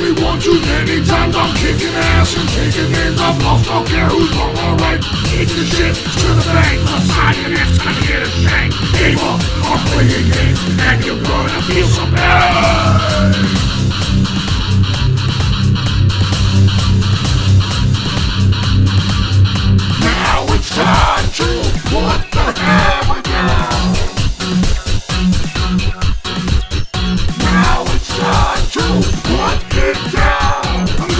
me one too many times. I'm kicking ass and taking names. I've lost, don't care who's wrong or right. Take the shit to the bank. Scientist gonna get a shank. Up, I'm playing games, and you're gonna feel some pain.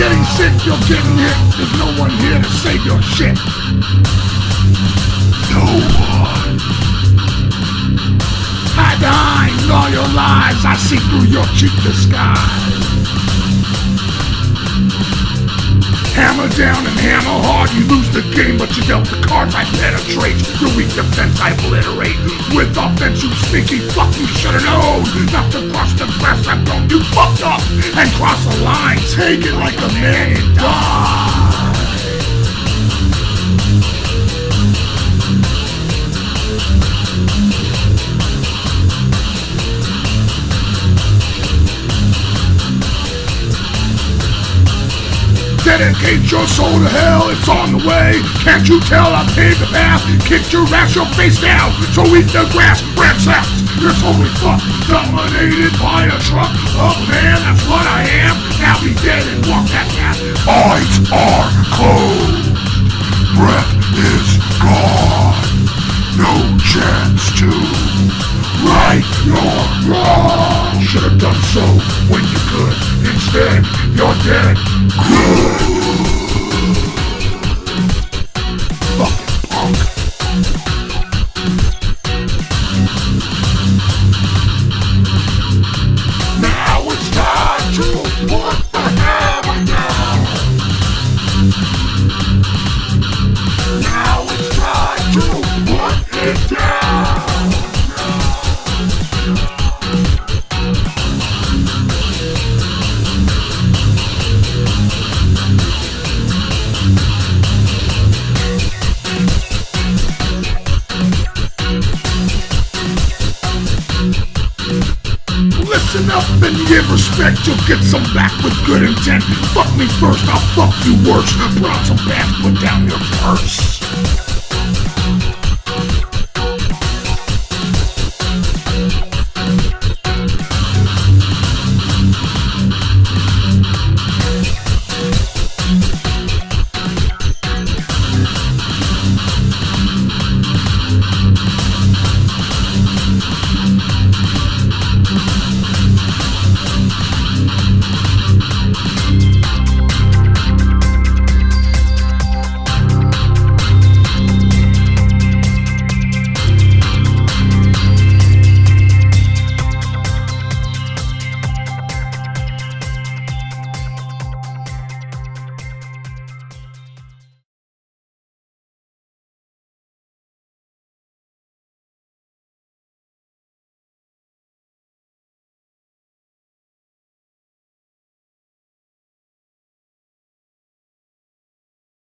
Getting sick, you're getting hit. There's no one here to save your shit. No one. Hide behind all your lies. I see through your cheap disguise. Hammer down and hammer hard, you lose the game, but you dealt the cards I penetrate. Your weak defense I obliterate. With offense, you sneaky fuck, you should've known. Not to cross the grass I've grown, you fucked up and cross the line. Take it like a man and die. Dedicate your soul to hell, it's on the way. Can't you tell I paved the path? Kicked your ass, your face down. So eat the grass, ransacked. You're totally fucked. Dominated by a truck. Oh man, that's what I am. Now be dead and walk that path. Eyes are closed. Breath is gone. No chance to right your wrong. Should've done so when you could. Dead. And give respect, you'll get some back with good intent. Fuck me first, I'll fuck you worse. On some pants, put down your purse.